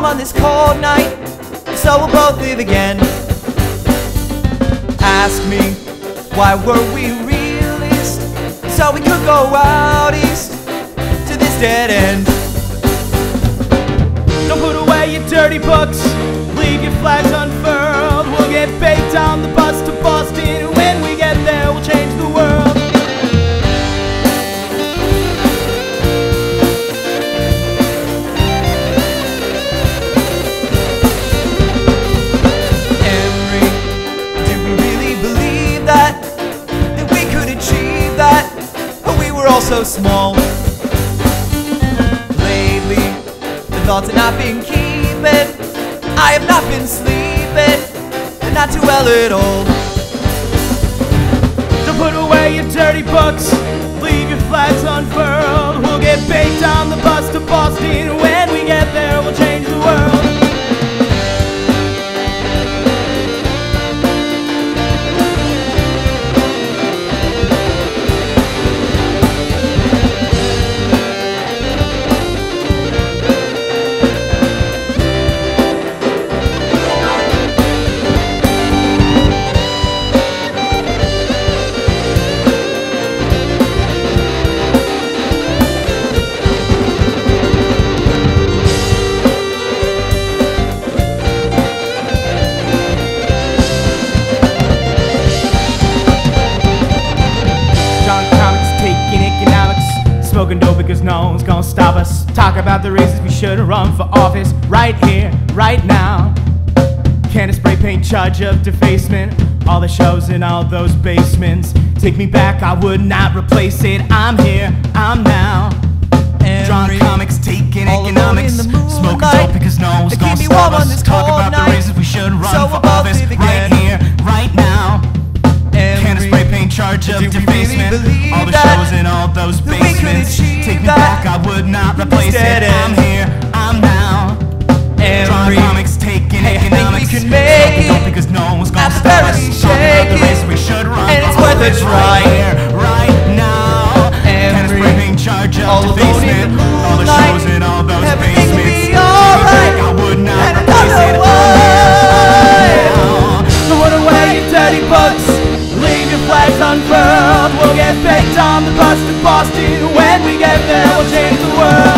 night, so we'll both leave again. Ask me, why were we released? So we could go out east to this dead end. Don't put away your dirty books. Leave your flags unfurled. We'll get baked on the bus to Boston. When we get there, we'll so small. Lately, the thoughts have not been keeping. I have not been sleeping, and not too well at all. Don't put away your dirty books. Smoking dope because no one's gonna stop us. Talk about the reasons we should run for office right here, right now. Can a spray paint charge of defacement? All the shows in all those basements. Take me back, I would not replace it. I'm here, I'm now. Drawn Henry, comics taking economics, smoking dope because no one's gonna stop us. Talk about the reasons we should run So for office right here, right now. Can a Henry, spray paint charge of did we really all the shows in all those that we could basements. Take me back, I would not replace it. I'm here, I'm now. Drawing comics, taking Hey, think we economics. can make it. because no one's gonna stop us. barely Talk about the reasons we should run. And it's worth a try. Right here, on the bus to Boston. When we get there, we'll change the world.